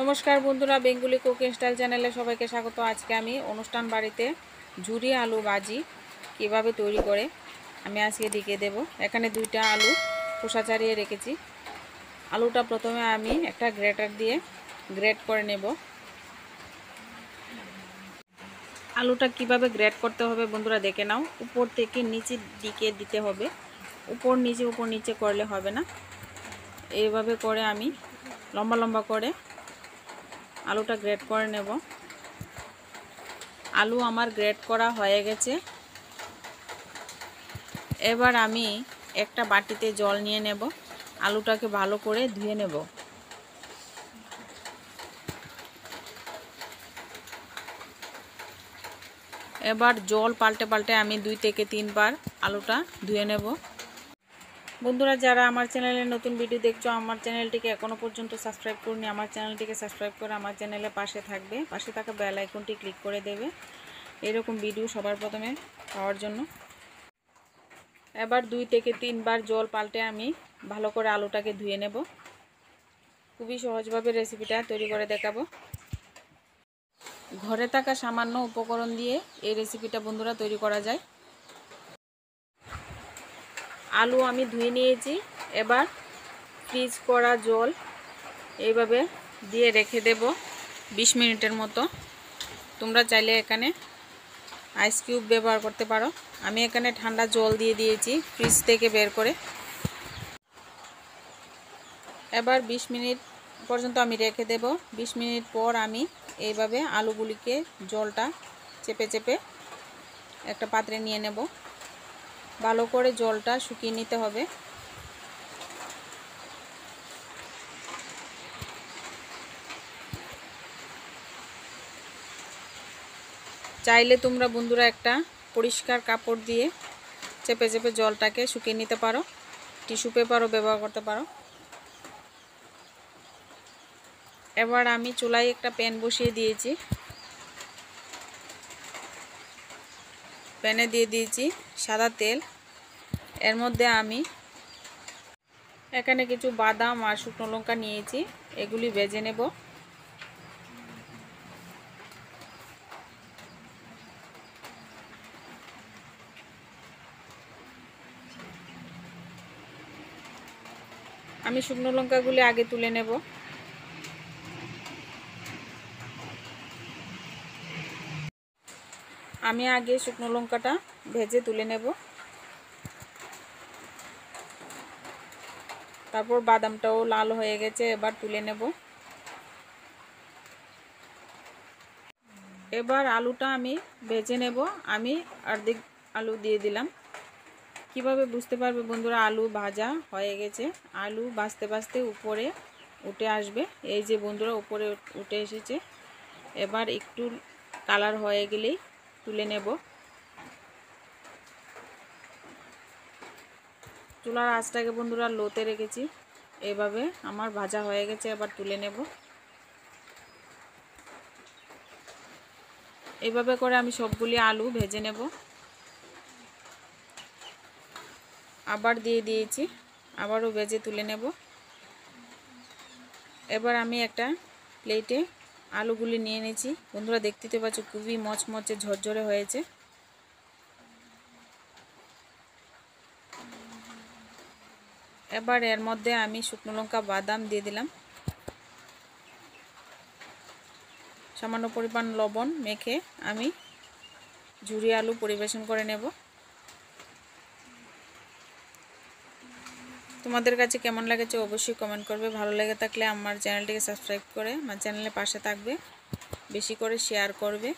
নমস্কার বন্ধুরা, Bengali cooking style চ্যানেলে সবাইকে স্বাগত। আজকে আমি অনুষ্ঠান বাড়িতে ঝুরি আলু ভাজি কীভাবে তৈরি করে আমি আজকে দিকে দেব। এখানে দুইটা আলু খোসা ছাড়িয়ে রেখেছি। আলুটা প্রথমে আমি একটা গ্রেটার দিয়ে গ্রেট করে নেব। আলুটা কীভাবে গ্রেট করতে হবে বন্ধুরা দেখে নাও। উপর থেকে নিচের দিকে দিতে হবে। উপর নিচে উপর নিচে করলে হবে না। এইভাবে করে আমি লম্বা লম্বা করে আলুটা গ্রেট করে নেব। আলু আমার গ্রেট করা হয়ে গেছে। এবার আমি একটা বাটিতে জল নিয়ে নেব। আলুটাকে ভালো করে ধুয়ে নেব। এবার জল পাল্টে পাল্টে আমি দুই থেকে তিনবার আলুটা ধুয়ে নেব। বন্ধুরা, যারা আমার চ্যানেলে নতুন ভিডিও দেখছ, আমার চ্যানেলটিকে এখনও পর্যন্ত সাবস্ক্রাইব করুন, আমার চ্যানেলটিকে সাবস্ক্রাইব করে আমার চ্যানেলে পাশে থাকবে। পাশে থাকা বেল আইকনটি ক্লিক করে দেবে। এরকম ভিডিও সবার প্রথমে পাওয়ার জন্য। এবার দুই থেকে তিনবার জল পাল্টে আমি ভালো করে আলুটাকে ধুয়ে নেব। খুবই সহজভাবে রেসিপিটা তৈরি করে দেখাবো। ঘরে থাকা সামান্য উপকরণ দিয়ে এই রেসিপিটা বন্ধুরা তৈরি করা যায়। আলু আমি ধুয়ে নিয়েছি। এবার ফ্রিজ করা জল এইভাবে দিয়ে রেখে দেব ২০ মিনিটের মতো। তোমরা চাইলে এখানে আইস কিউব ব্যবহার করতে পারো। আমি এখানে ঠান্ডা জল দিয়ে দিয়েছি ফ্রিজ থেকে বের করে। এবার ২০ মিনিট পর্যন্ত আমি রেখে দেব। ২০ মিনিট পর আমি এইভাবে আলুগুলিকে জলটা চেপে চেপে একটা পাত্রে নিয়ে নেব। ভালো করে জলটা শুকিয়ে নিতে হবে। চাইলে তোমরা বন্ধুরা একটা পরিষ্কার কাপড় দিয়ে চেপে চেপে জলটাকে শুকিয়ে নিতে পারো। টিস্যু পেপারও ব্যবহার করতে পারো। এবার আমি চুলায় একটা প্যান বসিয়ে দিয়েছি। প্যানে দিয়ে দিয়েছি সাদা তেল। এর মধ্যে আমি এখানে কিছু বাদাম আর শুকনো লঙ্কা নিয়েছি। এগুলি ভেজে নেব। আমি শুকনো লঙ্কাগুলি আগে তুলে নেব। আমি আগে শুকনো লঙ্কাটা ভেজে তুলে নেব। তারপর বাদামটাও লাল হয়ে গেছে, এবার তুলে নেব। এবার আলুটা আমি ভেজে নেব। আমি অর্ধেক আলু দিয়ে দিলাম। কীভাবে বুঝতে পারবে বন্ধুরা, আলু ভাজা হয়ে গেছে। আলু বাঁচতে বাঁচতে উপরে উঠে আসবে। এই যে বন্ধুরা, উপরে উঠে এসেছে। এবার একটু কালার হয়ে গেলেই তুলে নেব। চুলার আঁচটাকে বন্ধুরা লোতে রেখেছি। এভাবে আমার ভাজা হয়ে গেছে, এবার তুলে নেব। এইভাবে করে আমি সবগুলি আলু ভেজে নেব। আবার দিয়ে দিয়েছি, আবারও ভেজে তুলে নেব। এবার আমি একটা প্লেটে আলুগুলি নিয়ে নিয়েছি। বন্ধুরা দেখতে পাচ্ছ, খুবই মচমচে, ঝরঝরে হয়েছে। এবার এর মধ্যে আমি শুকনো লঙ্কা, বাদাম দিয়ে দিলাম। সামান্য পরিমাণ লবণ মেখে আমি ঝুরি আলু পরিবেশন করে নেব। তোমাদের কাছে কেমন লেগেছে অবশ্যই কমেন্ট করবে। ভালো লেগে থাকলে আমার চ্যানেলটিকে সাবস্ক্রাইব করে, আমার চ্যানেলের পাশে থাকবে। বেশি করে শেয়ার করবে।